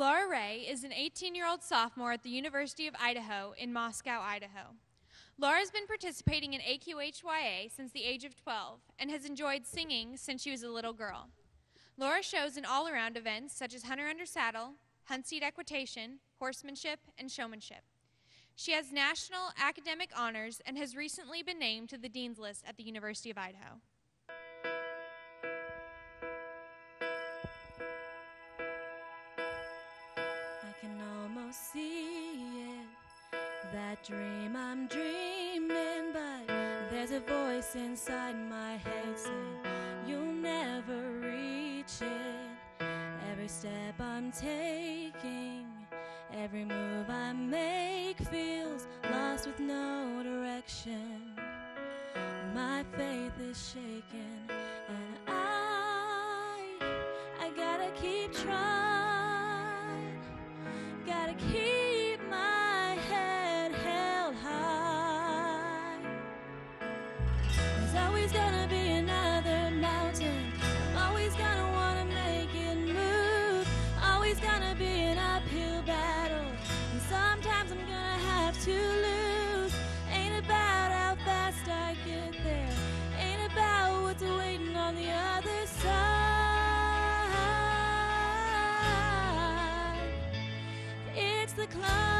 Laura Ray is an 18 year old sophomore at the University of Idaho in Moscow, Idaho. Laura has been participating in AQHYA since the age of 12 and has enjoyed singing since she was a little girl. Laura shows in all around events such as Hunter Under Saddle, Hunt Seat Equitation, Horsemanship, and Showmanship. She has national academic honors and has recently been named to the Dean's List at the University of Idaho. See it. That dream I'm dreaming, but there's a voice inside my head saying, You'll never reach it. Every step I'm taking, every move I make feels lost with no direction. My faith is shaken, and I, I gotta keep trying. Always gonna be another mountain. I'm always gonna wanna make it move. Always gonna be an uphill battle. And sometimes I'm gonna have to lose. Ain't about how fast I get there. Ain't about what's waiting on the other side. It's the climb.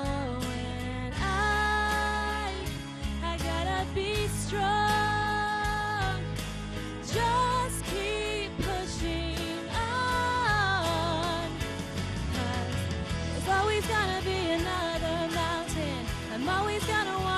Always gonna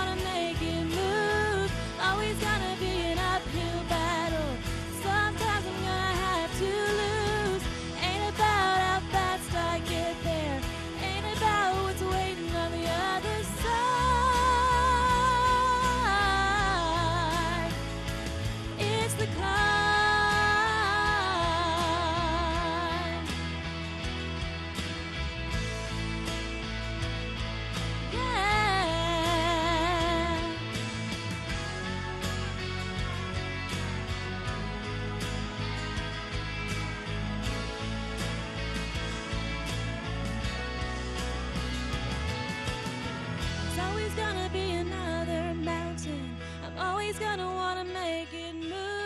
always gonna be another mountain. I'm always gonna wanna make it move.